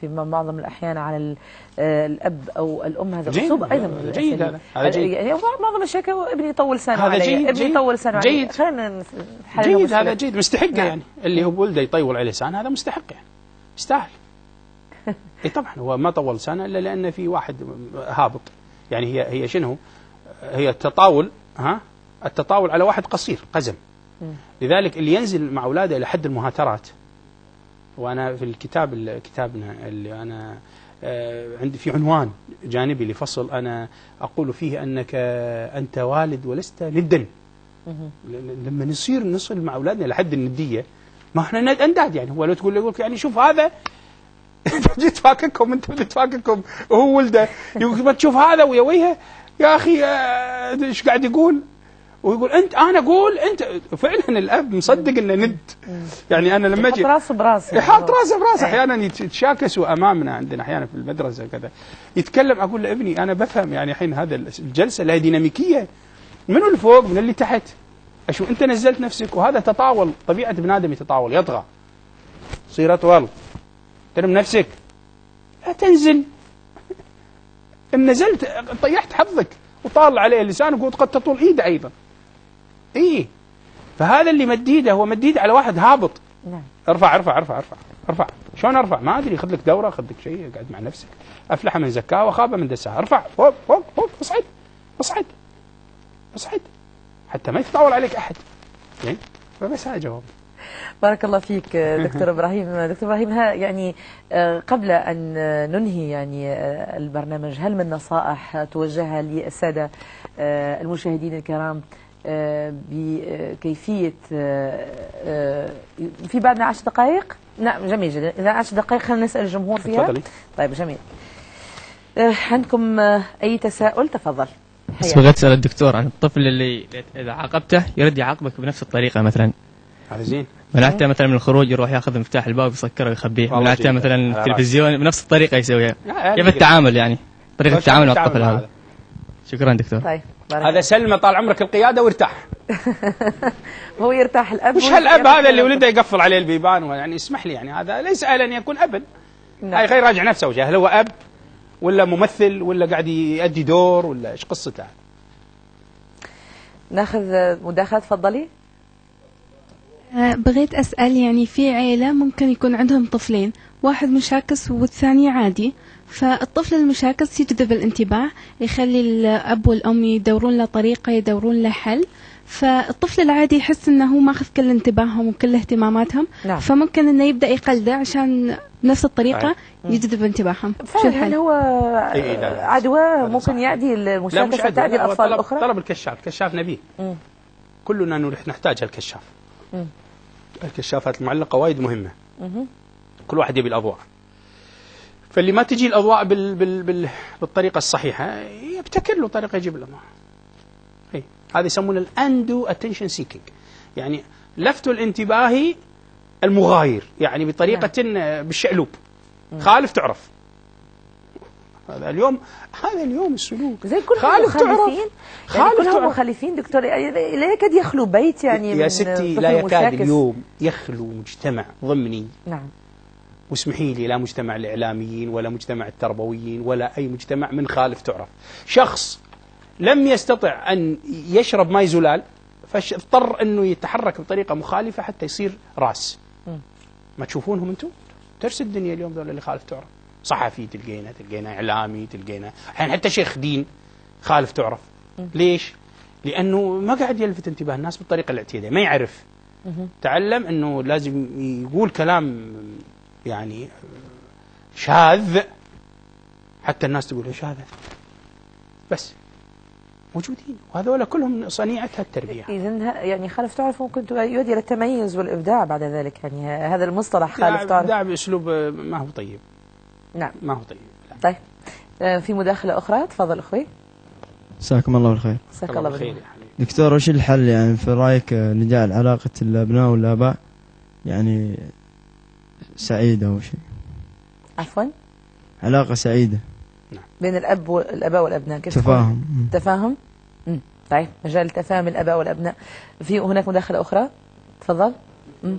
في معظم الأحيان على آه، الأب أو الأم هذا جيد. أسلوب أيضا جيد. هذا. هذا جيد. يعني معظم المشاكل ابني يطول سنة هذا جيد، ابني جيد. يطول سنة جيد. خلينا جيد. هذا جيد مستحق نعم. يعني اللي هو ولده يطول عليه لسان هذا مستحق يعني يستاهل إي طبعا هو ما طول لسانه إلا لأن في واحد هابط يعني هي هي شنو؟ هي التطاول ها التطاول على واحد قصير قزم لذلك اللي ينزل مع أولاده إلى حد المهاترات وأنا في الكتاب ال- كتابنا اللي أنا آه، عندي في عنوان جانبي لفصل أنا أقول فيه أنك أنت والد ولست ندا. مهم. ل- ل- لما نصير نصل مع أولادنا لحد الندية ما إحنا ند- أنداد يعني. هو لو تقول يقول لك يعني شوف هذا انت جيت فاككهم أنت بدك تفاككهم وهو ولده. يقول ما تشوف هذا ويا وجهه يا أخي آه، إيش قاعد يقول؟ ويقول أنت أنا أقول أنت فعلا الأب مصدق إنه ند. يعني أنا لما يحط أجي راسه براسه يحط رأسه برأسه. إيه. أحيانا يت- يتشاكسوا أمامنا عندنا أحيانا في المدرسة كذا يتكلم أقول لابني أنا بفهم يعني الحين هذا الجلسة لها ديناميكية. منو اللي فوق من اللي تحت. أشوف أنت نزلت نفسك وهذا تطاول. طبيعة ابن آدم يتطاول يطغى. يصير أطول. ترم نفسك. لا تنزل. إن نزلت طيحت حظك. وطال عليه اللسان وقلت قد تطول إيده أيضا. إيه. فهذا اللي مديده هو مديده على واحد هابط. نعم. ارفع ارفع ارفع ارفع ارفع. شلون ارفع؟ ما أدري خذ لك دورة خذ لك شيء اقعد مع نفسك. أفلح من زكاة وخاب من دساه ارفع فوق فوق فوق اصعد اصعد اصعد. حتى ما يتطاول عليك أحد. زين؟ فبس هذا جواب. بارك الله فيك دكتور إبراهيم. دكتور إبراهيم ها يعني آه، قبل أن ننهي يعني آه، البرنامج هل من نصائح توجهها للسادة آه، المشاهدين الكرام آه، بكيفيه آه، آه، في بعدنا عشر دقائق؟ نعم جميل جدا. إذا عشر دقائق خلينا نسأل الجمهور فيها. تفضلي. طيب جميل. عندكم أي تساؤل؟ تفضل. بس. بغيت أسأل الدكتور عن الطفل اللي إذا عاقبته يرد يعاقبك بنفس الطريقة مثلا. هذا زين. منعته مثلا من الخروج يروح يأخذ مفتاح الباب يسكره ويخبيه. منعته. مثلا. التلفزيون بنفس الطريقة يسويها. لا، كيف التعامل يعني؟ طريقة التعامل مع الطفل هذا. شكرا دكتور. طيب. هذا سلمه طال عمرك القيادة وارتاح. هو يرتاح الأب مش هالأب هذا اللي ولده يقفل عليه البيبان؟ يعني اسمح لي يعني هذا ليس أهلا أن يكون ابا. نعم. هاي خير يراجع نفسه وجه. هل هو أب ولا ممثل ولا قاعد يؤدي دور ولا إيش قصته؟ ناخذ مداخلة تفضلي. آه، بغيت أسأل يعني في عيلة ممكن يكون عندهم طفلين واحد مشاكس والثاني عادي. فالطفل المشاكس يجذب الانتباه يخلي الأب والأم يدورون له طريقة يدورون له حل فالطفل العادي يحس إنه هو ماخذ كل انتباههم وكل اهتماماتهم نعم. فممكن إنه يبدأ يقلده عشان بنفس الطريقة. يجذب انتباههم شو فعلا هل الحل؟ هو لا. عدوى ممكن تعدي لا، هو الاطفال طلب, الاخرى طلب الكشاف كشاف نبيه مم. كلنا نح- نحتاج هالكشاف مم. الكشافات المعلقة وايد مهمة مهم. كل واحد يبي الاضواء فاللي ما تجي الأضواء بال بال بال بالطريقة الصحيحة يبتكر له طريقة يجيب الاضواء اي هذا يسمونه ال undue attention seeking يعني لفت الانتباه المغاير يعني بطريقة بالشقلوب. خالف تعرف. هذا اليوم هذا اليوم السلوك. زي كلهم خالف تعرف. يعني خالف كلهم تعرف. مخالفين دكتور لا يكاد يخلو بيت يعني يا ستي لا يكاد. اليوم يخلو مجتمع ضمني. نعم. واسمحي لي لا مجتمع الإعلاميين ولا مجتمع التربويين ولا أي مجتمع من خالف تعرف. شخص لم يستطع أن يشرب ماء زلال فاضطر أنه يتحرك بطريقة مخالفة حتى يصير راس. ما تشوفونهم أنتم؟ ترس الدنيا اليوم ذول اللي خالف تعرف. صحفي تلقينا تلقينا إعلامي تلقينا. الحين حتى شيخ دين خالف تعرف. ليش؟ لأنه ما قاعد يلفت انتباه الناس بالطريقة الاعتيادية ما يعرف. تعلم أنه لازم يقول كلام يعني شاذ. حتى الناس تقول إيش هذا بس موجودين. وهذول كلهم صنيعتها التربية. اذا يعني خالف تعرف ممكن يؤدي إلى التميز والإبداع بعد ذلك. يعني هذا المصطلح خالف تعرف. داع بأسلوب ما هو طيب. نعم. ما هو طيب. لا. طيب. آه، في مداخلة أخرى؟ تفضل أخوي. مساكم الله بالخير. مساك الله بالخير. بالخير يا حبيبي دكتور وش الحل يعني في رأيك آه، لجعل علاقة الأبناء والآباء؟ يعني سعيدة أو شيء عفوا علاقة سعيدة بين الأب والاباء والأبناء كيف؟ تفاهم مم. تفاهم مم. طيب مجال تفاهم الأباء والأبناء في هناك مداخلة أخرى تفضل مم.